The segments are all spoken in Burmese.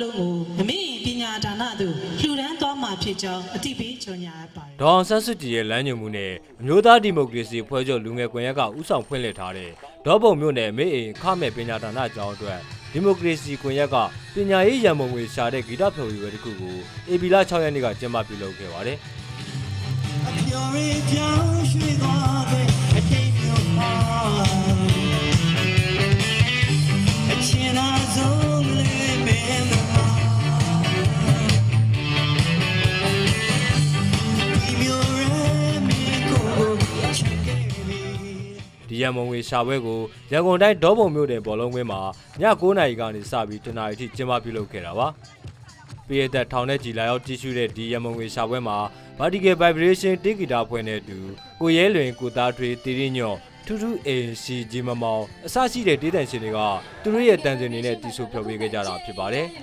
လုံးကိုအမေပညာဒါနသို့လှူဒန်းသွားမှာဖြစ်ကြောင်းအတိပေးကြေညာအပ်ပါတယ်ဒေါအောင်ဆန်းစုကြည်ရဲ့လမ်းညွှန်မှုနဲ့အမျိုးသားဒီမိုကရေစီဖွဲ့ချုပ်လူငယ်ကွန်ရက်ကဥဆောင်ဖွင့်လှစ်ထားတဲ့ဒေါ်ပုံမြို့နယ်မေအိမ်ခမဲ့ပညာဒါနကျောင်းအတွက်ဒီမိုကရေစီကွန်ရက်ကပညာရေးရန်ပုံငွေရှာတဲ့ဂီတဖျော်ဖြေပွဲတစ်ခုကိုအေပီလာ6ရက်နေ့ကကျင်းပပြုလုပ်ခဲ့ပါတယ် ဒီရန်မုံငွေရှာပွဲကိုရန်ကုန်တိုင်းဒေါပုံမြို့နယ်ဘောလုံးကွင်းမှာည9:00နာရီကနေစပြီးတနာရီထိကျင်းပပြုလုပ်ခဲ့တာပါ။ပြည်သက်ထောင်နဲ့ကြည်လာရောက်တည်ရှိတဲ့ဒီရန်မုံငွေရှာပွဲမှာ Vertical Vibration တေးဂီတာဖွဲ့တဲ့သူကိုရဲလွင်ကိုသားထွေးတီရင်းညော့ထူးထူးအိမ်စီဂျီမမောင်အစရှိတဲ့တေးတန်ရှင်တွေကသူတို့ရဲ့တန်စင်တွေနဲ့တီးဆိုဖျော်ဖြေခဲ့ကြတာဖြစ်ပါတယ်။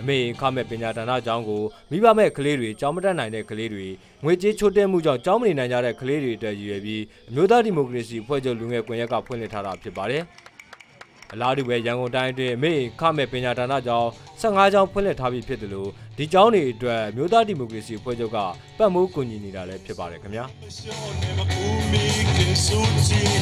အမေခမဲ့ပညာဒါနကျောင်းကိုမိဘမဲ့ကလေးတွေကျောင်းမတက်နိုင်တဲ့ကလေးတွေငွေကြေးချိုးတဲမှုကြောင့်ကျောင်းမနေနိုင်ကြတဲ့ကလေးတွေအတွက်ရည်ရွယ်ပြီးအမျိုးသားဒီမိုကရေစီအဖွဲ့ချုပ်လူငယ်ကွန်ရက်ကဖွင့်လှစ်ထားတာဖြစ်ပါတယ်။အလားတူပဲရန်ကုန်တိုင်းအတွင်းအမေခမဲ့ပညာဒါနကျောင်း15ကျောင်းဖွင့်လှစ်ထားပြီးဖြစ်တယ်လို့ဒီကျောင်းတွေအတွက်အမျိုးသားဒီမိုကရေစီအဖွဲ့ချုပ်ကပတ်မိုးကူညီနေတာလည်းဖြစ်ပါတယ်ခင်ဗျာ။